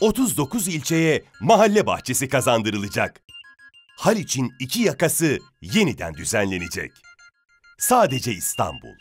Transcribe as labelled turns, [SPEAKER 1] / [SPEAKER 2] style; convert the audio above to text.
[SPEAKER 1] 39 ilçeye mahalle bahçesi kazandırılacak. Haliç'in iki yakası yeniden düzenlenecek. Sadece İstanbul.